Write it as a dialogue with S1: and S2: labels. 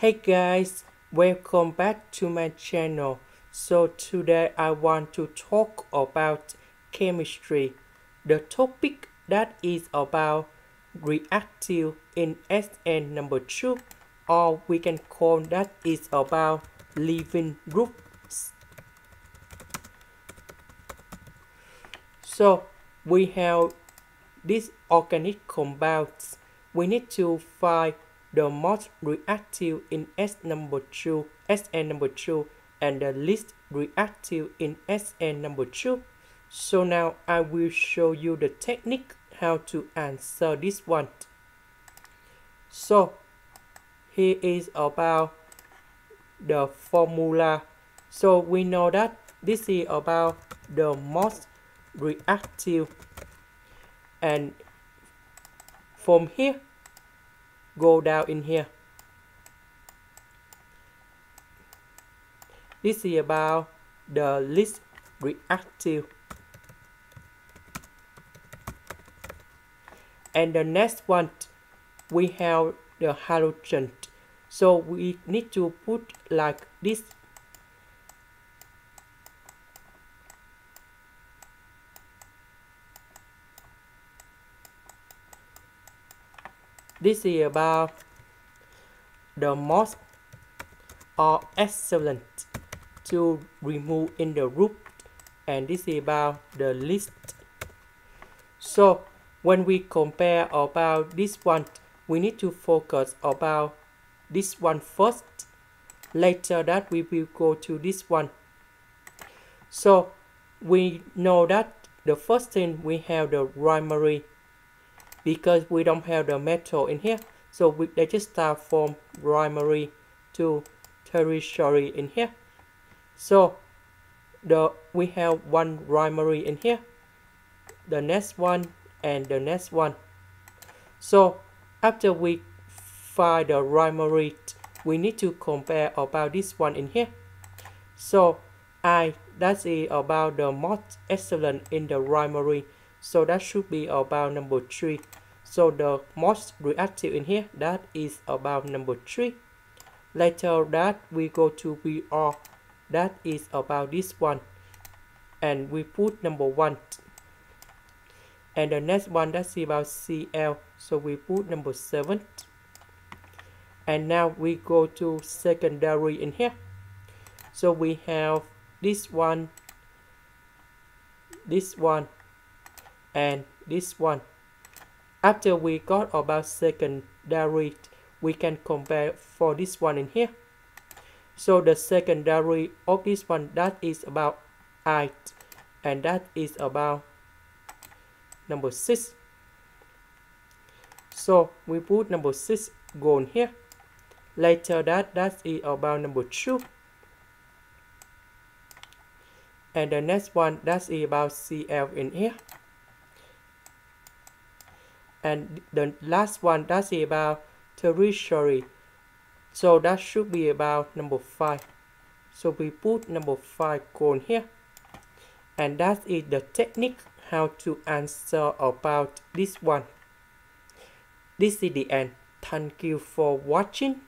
S1: Hey guys, welcome back to my channel. So today I want to talk about chemistry. The topic that is about reactive in SN number 2 or we can call that is about leaving groups. So we have these organic compounds. We need to find the most reactive in S number 2, SN number 2 and the least reactive in SN number 2. So now I will show you the technique how to answer this one. So here is about the formula. So we know that this is about the most reactive and from here go down in here. This is about the least reactive. And the next one we have the halogen. So we need to put like this This is about the most or excellent to remove in the group and this is about the list. So when we compare about this one, we need to focus about this one first. Later that we will go to this one. So we know that the first thing we have the primary because we don't have the methyl in here. So we they just start from primary to tertiary in here. So the we have one primary in here the next one and the next one. So after we find the primary we need to compare about this one in here. So i that is it about the most excellent in the primary so that should be about number 3 so the most reactive in here that is about number 3 later that we go to BR that is about this one. And we put number 1 and the next one that's about CL so we put number 7 and now we go to secondary in here. So we have this one this one and this one. After we got about secondary, we can compare for this one in here. So the secondary of this one, that is about 8 and that is about number 6. So we put number 6 go in here. Later that, that is about number 2. And the next one, that is about CL in here and the last one that's about tertiary. so that should be about number five. So we put number five going here. And that is the technique how to answer about this one. This is the end. Thank you for watching